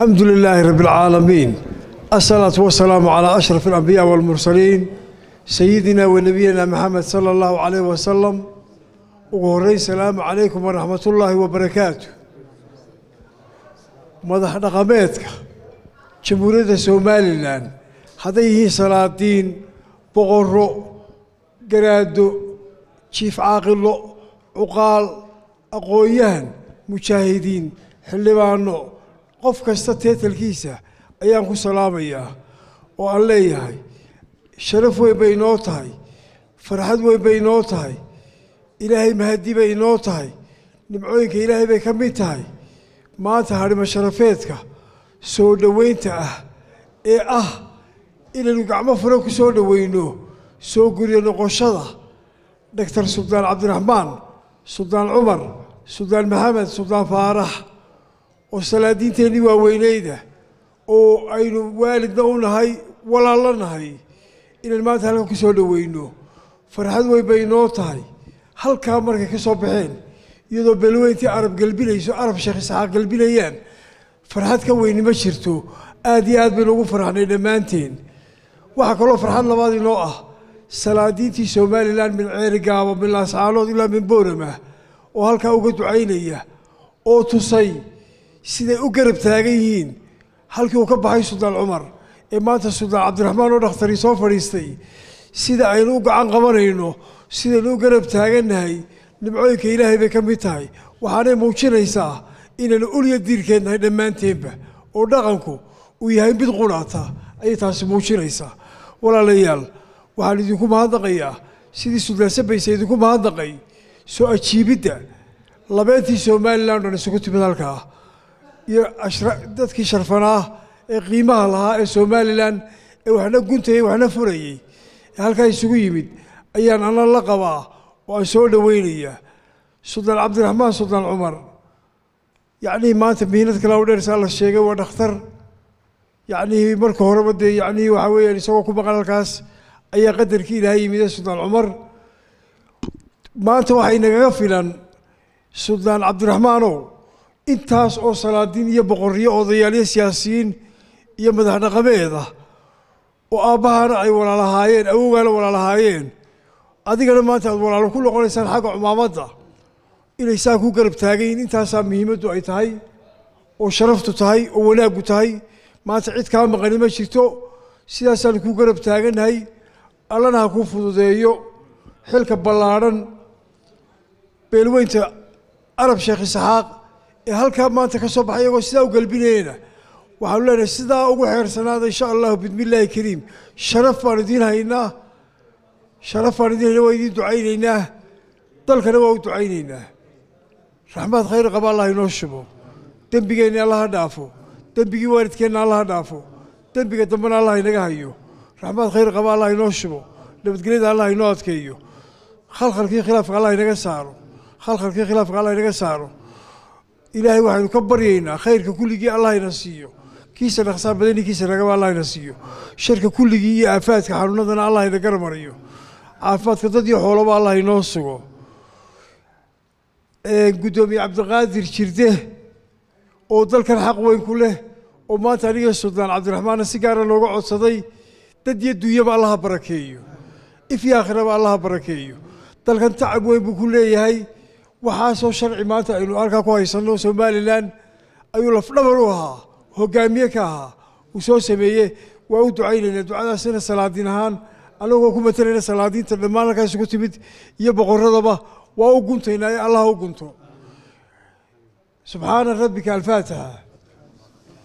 alxamdu lilaahi rabi alcaalamiin asalaatu wasalaamu calaa ashraf alambiyaa waalmursaliin sayidina wa nebiyina maxamed sala allahu caleyh wasalam ugu horreyn salaamu calaykum waraxmatullaahi wabarakaatu madax dhaqameedka jamhuuriyadda somalilan hadday yihiin salaadiin boqorro garaado jiif caaqilo cuqaal aqoon-yahan mujaahidiin xildhibaano qof kasta teetalkiisa ayaan ku salaamayaa oo aan leeyahay sharaf weyn bay inoo tahay farxad weyn bay inoo tahay ilaahay mahadi bay inoo tahay nimcooyinka ilaahay bay ka mid tahay. Maanta hadhimo sharafeedka soo dhoweynta ah ee ah inaynu gacmo fure ku soo dhoweyno soo guryo noqoshada doctor suldaan cabdiraxmaan suldaan cumar suldaan maxamed suldaan faarax oo salaadiinteennii waaweyneyda oo aynu waalidna u nahay walaallo nahay inaynu maanta halkan ku soo dhoweyno farxad weyn bay inoo tahay. Halkaa markay ka soo baxeen iyadoo belweyntii arab gelbinayso arab sheekh isxaaq gelbinayaan farxad ka weyni ma jirto. Aad iyo aad baynu ugu farxnay dhammaanteen. Waxaa kaloo farxad labaad inoo ah. Salaadiintii somalilan min ceeri gaabo min laascaanood ilaa min boorama oo halkaa uga ducaynaya oo tusay siday u garab taagan yihiin? Halkii uu ka baxay suldaan cumar. Ee maanta suldaan cabdiraxmaan oo dhakhtarii soo fadhiistay. Sida aynu u gacan qabanayno sidaynu u garab taagannahay nimcooyinka ilaahay bay ka mid tahay. Waxaanay muujinaysaa inaynu ulya diirkeed nahay dhammaanteenba oo dhaqanku uu yahay mid qudhaata ayay taasi muujinaysaa. Walaalayaal waxaan idinku mahadnaqayaa. Sidii suldaan sabaysa idinku mahadnaqay. Soo ajiibidda. Labeentii somalilan dhan isugu timid halkaa iyo dadkii sharfanaa ee qiimaha lahaa ee somalilan ee waxna guntayay waxna furayey ee halkaa isugu yimid ayaan anan la qabaa oo aan soo dhoweynayaa suldaan cabdiraxmaan suldaan cumar yacnihii maanta mihinad kale u dheersaa la sheegay waa dhakhtar. Yacnihii marka horeba dee yacnihii waxaa weeyaan isagoo ku maqan halkaas ayaa qadarkii ilaahay yimide suldaan cumar. Maanta waxay nagaga filan suldaan cabdiraxmaanow intaas oo salaadiin iyo boqorriyo odayaalyo siyaasiyiin iyo madax dhaqameed ah oo aabbahana ay walaalahaayeen awowgaana walaalahaayeen adigana maanta aad walaalo ku noqonaysaan xagga cumaamadda inay saa ku garab taagayiin intaasaa muhiimaddu ay tahay oo sharaftu tahay oo wanaaggu tahay. Maanta cid kaa maqani ma jirto. Sidaasaan ku garab taagannahay allana ha kuu fududeeyo. Xilka ballaadhan beelweynta arab sheekh isxaaq halkaa maanta ka soo baxay iyagoo sidaa u galbinayena waxaanu leenahay sidaa ugu xeersanaada insha allahu bismillaahi kariim. Sharaf baan idiin haynaa sharaf baan idiin haynaa waa idiin ducaynaynaa dalkana waa u ducaynaynaa. Raxmaad khayr qaba allah inoo shubo. Dembigeenna allah ha dhaafo. Dembigii waalidkeenna allah ha dhaafo. Dembiga dambena allah inaga hayo. Raxmaad khayr qaba allah inoo shubo. Nabadgelyada allah inoo adkeeyo khalkhalkii khilaafka allah inaga saaro. Khalkhalkii khilaafka allah inaga saaro ilaahay waxaynu ka baryaynaa khayrka kulligii allah ina siiyo. Kiisa dhaqsaa badani kiisa ragaba allah ina siiyo. Sharka kulligii iyo aafaadka xanuunadana allah ina garmariyo caafimaadka dad iyo xoolaba allah inoo sugo. Guddoomiye cabdiqaadir jirde oo dalkan xaq weyn ku leh oo maanta aniga suldaan cabdiraxmaanna si gaara nooga codsaday dad iyo dunyaba allaha barakeeyo. Ifyo aakhiraba allaha barakeeyo. Dalkan tacab weyn buu ku leeyahay waxaasoo sharci maanta aynu halkaa ku haysanno somalilan. Ayuu lafdhabar u ahaa hogaamiye ka ahaa uu soo sameeye waa u ducaynaynaa ducadaasina salaadiin ahaan annagoo ku matalayna salaadiinta dhammaan halkaa isugu timid iyo boqorradaba. Waa u guntaynaa ee allah u gunto. Subxaana rabbika alfaatixa